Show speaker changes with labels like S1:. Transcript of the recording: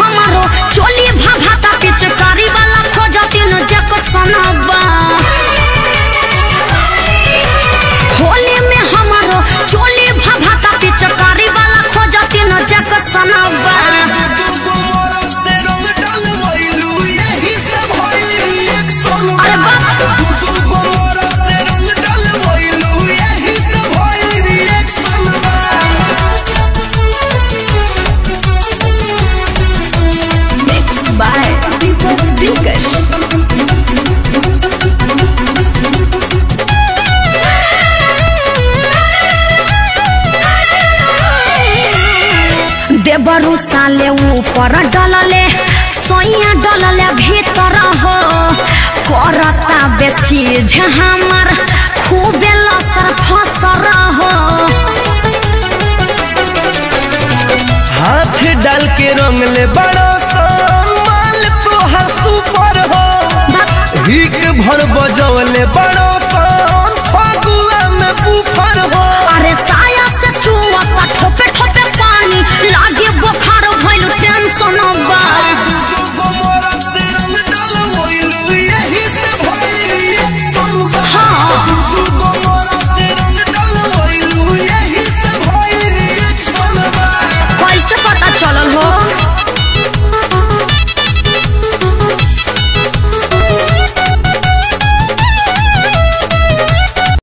S1: हमारो चोली भाग देवरु साले ऊपर डलले सोइया डलले भीतर हो। करता बेचीज हमर खूबे लसर फसर हो।
S2: हाथ डाल के रंग ले बड़ो माल तोहर सुपर हो। हिक भर बड़ो